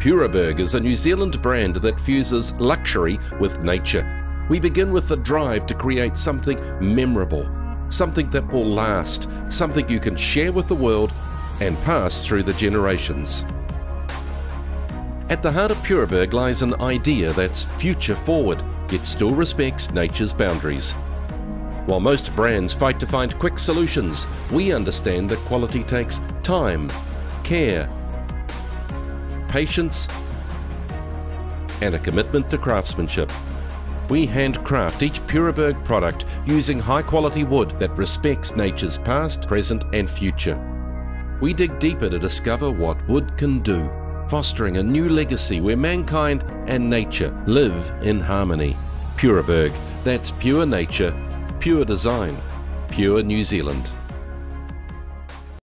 PuroBerg is a New Zealand brand that fuses luxury with nature. We begin with the drive to create something memorable, something that will last, something you can share with the world and pass through the generations. At the heart of PuroBerg lies an idea that's future forward, yet still respects nature's boundaries. While most brands fight to find quick solutions, we understand that quality takes time, care, patience, and a commitment to craftsmanship. We handcraft each PuroBerg product using high quality wood that respects nature's past, present, and future. We dig deeper to discover what wood can do, fostering a new legacy where mankind and nature live in harmony. PuroBerg, that's pure nature, pure design, pure New Zealand.